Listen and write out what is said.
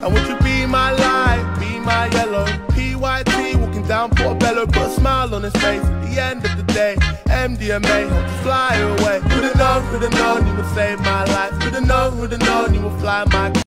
And would you be my light, be my yellow? PYT walking down Portobello, put a smile on his face. At the end of the day, MDMA helped to fly away. Who'd have known, Who'd have known you would save my life? Who'd have known, Who'd have known you would fly my